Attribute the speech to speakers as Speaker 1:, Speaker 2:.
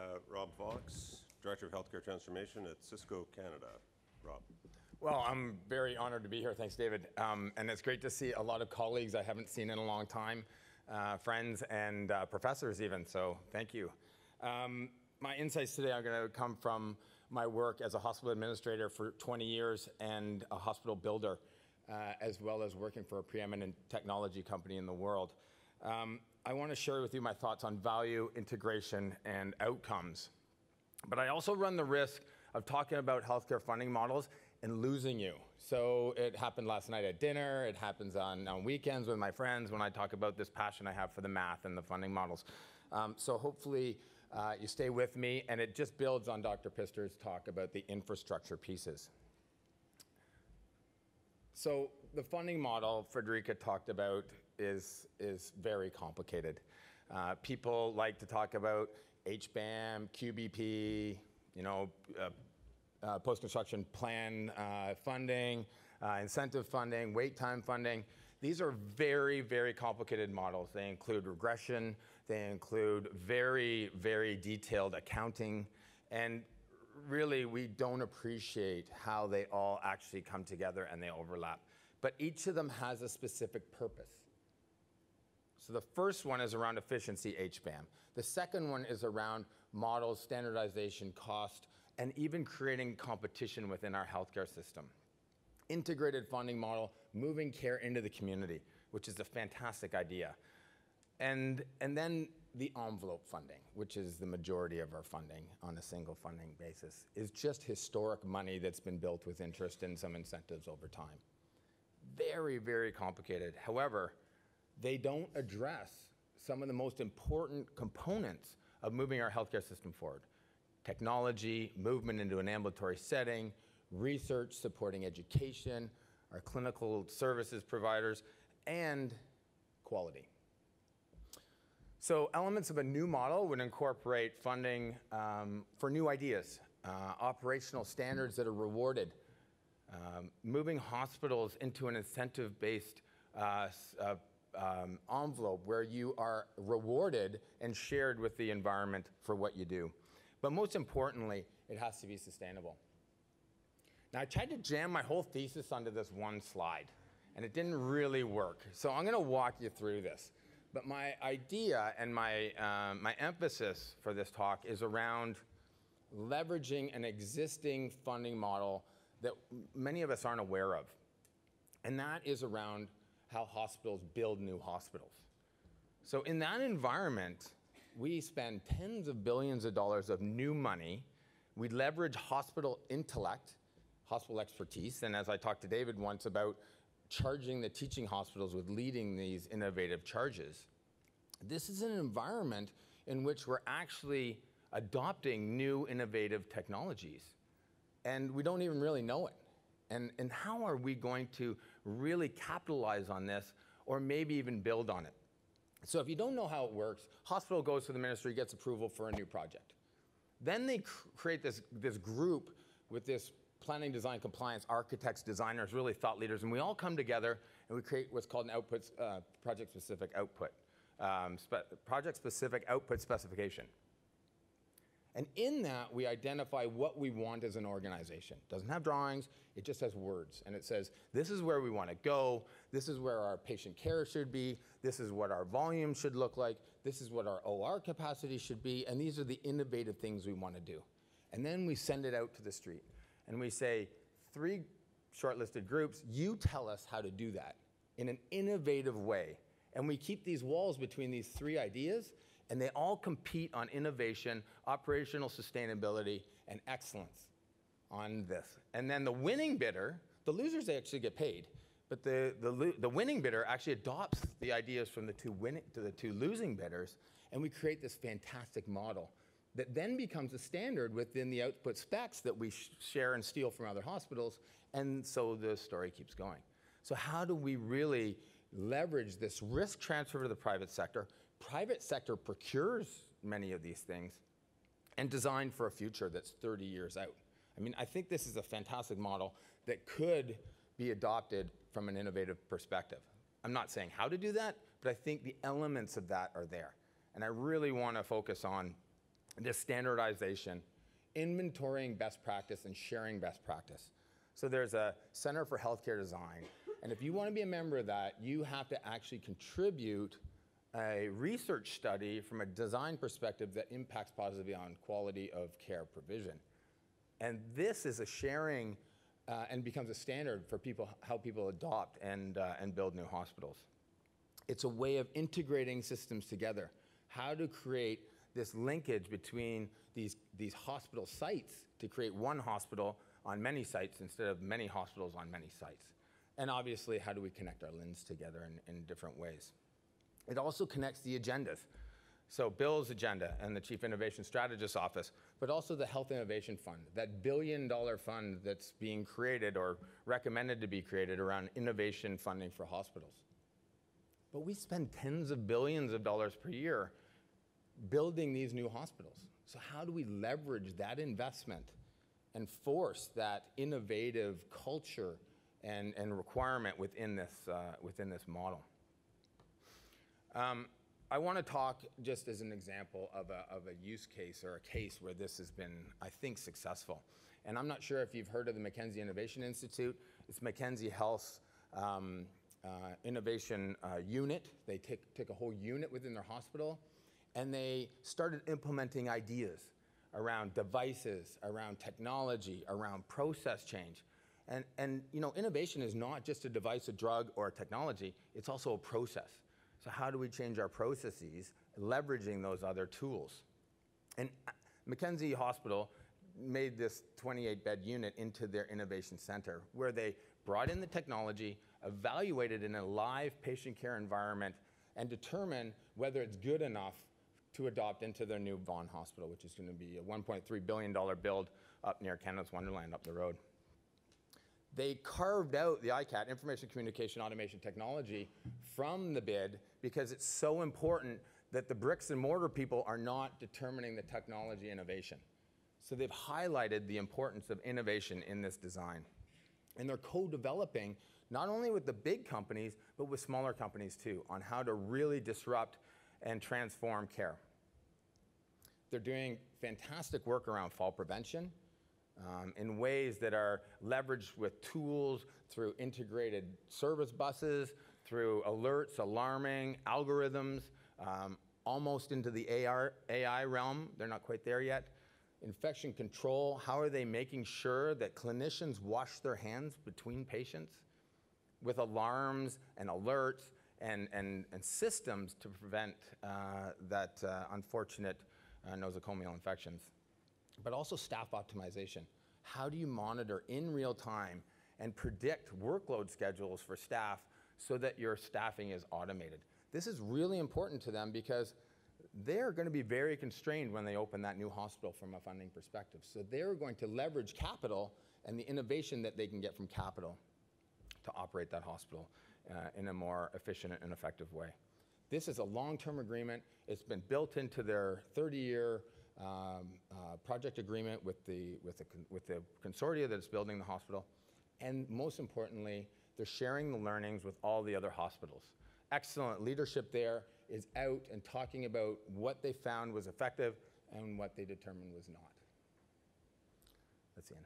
Speaker 1: Uh, Rob Fox, Director of Healthcare Transformation at Cisco Canada. Rob.
Speaker 2: Well, I'm very honored to be here. Thanks, David. Um, and it's great to see a lot of colleagues I haven't seen in a long time, uh, friends and uh, professors even. So thank you. Um, my insights today are going to come from my work as a hospital administrator for 20 years and a hospital builder, uh, as well as working for a preeminent technology company in the world. Um, I want to share with you my thoughts on value, integration, and outcomes. But I also run the risk of talking about healthcare funding models and losing you. So it happened last night at dinner. It happens on, on weekends with my friends when I talk about this passion I have for the math and the funding models. Um, so hopefully uh, you stay with me, and it just builds on Dr. Pister's talk about the infrastructure pieces. So the funding model Frederica talked about is, is very complicated. Uh, people like to talk about HBAM, QBP, you know, uh, uh, post-construction plan uh, funding, uh, incentive funding, wait time funding. These are very, very complicated models. They include regression, they include very, very detailed accounting, and really we don't appreciate how they all actually come together and they overlap. But each of them has a specific purpose. So the first one is around efficiency, HBAM. The second one is around models, standardization, cost, and even creating competition within our healthcare system. Integrated funding model, moving care into the community, which is a fantastic idea. And, and then the envelope funding, which is the majority of our funding on a single funding basis, is just historic money that's been built with interest and some incentives over time. Very, very complicated. However, they don't address some of the most important components of moving our healthcare system forward technology, movement into an ambulatory setting, research supporting education, our clinical services providers, and quality. So elements of a new model would incorporate funding um, for new ideas, uh, operational standards that are rewarded, um, moving hospitals into an incentive-based uh, uh, um, envelope where you are rewarded and shared with the environment for what you do. But most importantly, it has to be sustainable. Now, I tried to jam my whole thesis onto this one slide, and it didn't really work. So I'm going to walk you through this. But my idea and my, um, my emphasis for this talk is around leveraging an existing funding model that many of us aren't aware of. And that is around how hospitals build new hospitals. So in that environment, we spend tens of billions of dollars of new money. We leverage hospital intellect, hospital expertise, and as I talked to David once about charging the teaching hospitals with leading these innovative charges. This is an environment in which we're actually adopting new innovative technologies, and we don't even really know it. And, and how are we going to really capitalize on this or maybe even build on it? So if you don't know how it works, hospital goes to the ministry, gets approval for a new project. Then they cr create this, this group with this planning, design, compliance, architects, designers, really thought leaders, and we all come together and we create what's called an output, uh, project-specific output, um, project-specific output specification. And in that, we identify what we want as an organization. It doesn't have drawings, it just has words. And it says, this is where we want to go, this is where our patient care should be, this is what our volume should look like, this is what our OR capacity should be, and these are the innovative things we want to do. And then we send it out to the street. And we say, three shortlisted groups, you tell us how to do that in an innovative way. And we keep these walls between these three ideas and they all compete on innovation, operational sustainability, and excellence on this. And then the winning bidder, the losers they actually get paid, but the, the, the winning bidder actually adopts the ideas from the two, winning, to the two losing bidders, and we create this fantastic model that then becomes a standard within the output specs that we share and steal from other hospitals, and so the story keeps going. So how do we really leverage this risk transfer to the private sector, private sector procures many of these things and design for a future that's 30 years out. I mean, I think this is a fantastic model that could be adopted from an innovative perspective. I'm not saying how to do that, but I think the elements of that are there. And I really want to focus on this standardization, inventorying best practice, and sharing best practice. So there's a Center for Healthcare Design. And if you want to be a member of that, you have to actually contribute a research study from a design perspective that impacts positively on quality of care provision. And this is a sharing uh, and becomes a standard for people, how people adopt and, uh, and build new hospitals. It's a way of integrating systems together. How to create this linkage between these, these hospital sites to create one hospital on many sites instead of many hospitals on many sites. And obviously, how do we connect our LHINs together in, in different ways? It also connects the agendas. So Bill's agenda and the Chief Innovation Strategist's Office, but also the Health Innovation Fund, that billion dollar fund that's being created or recommended to be created around innovation funding for hospitals. But we spend tens of billions of dollars per year building these new hospitals. So how do we leverage that investment and force that innovative culture and, and requirement within this, uh, within this model? Um, I want to talk just as an example of a, of a use case or a case where this has been, I think, successful. And I'm not sure if you've heard of the Mackenzie Innovation Institute. It's Mackenzie Health's um, uh, innovation uh, unit. They take, take a whole unit within their hospital and they started implementing ideas around devices, around technology, around process change. And, and you know, innovation is not just a device, a drug, or a technology, it's also a process. So how do we change our processes, leveraging those other tools? And uh, Mackenzie Hospital made this 28-bed unit into their innovation center, where they brought in the technology, evaluated in a live patient care environment, and determine whether it's good enough to adopt into their new Vaughan Hospital, which is going to be a $1.3 billion build up near Canada's Wonderland up the road. They carved out the ICAT, Information Communication Automation Technology, from the bid because it's so important that the bricks and mortar people are not determining the technology innovation. So they've highlighted the importance of innovation in this design. And they're co-developing not only with the big companies, but with smaller companies too, on how to really disrupt and transform care. They're doing fantastic work around fall prevention um, in ways that are leveraged with tools through integrated service buses, through alerts, alarming, algorithms, um, almost into the AR, AI realm. They're not quite there yet. Infection control, how are they making sure that clinicians wash their hands between patients with alarms and alerts and, and, and systems to prevent uh, that uh, unfortunate uh, nosocomial infections. But also staff optimization. How do you monitor in real time and predict workload schedules for staff so that your staffing is automated? This is really important to them because they're going to be very constrained when they open that new hospital from a funding perspective. So they're going to leverage capital and the innovation that they can get from capital to operate that hospital uh, in a more efficient and effective way. This is a long-term agreement. It's been built into their 30-year um, uh, project agreement with the, with, the, with the consortia that's building the hospital. And most importantly, they're sharing the learnings with all the other hospitals. Excellent leadership there is out and talking about what they found was effective and what they determined was not. That's the end.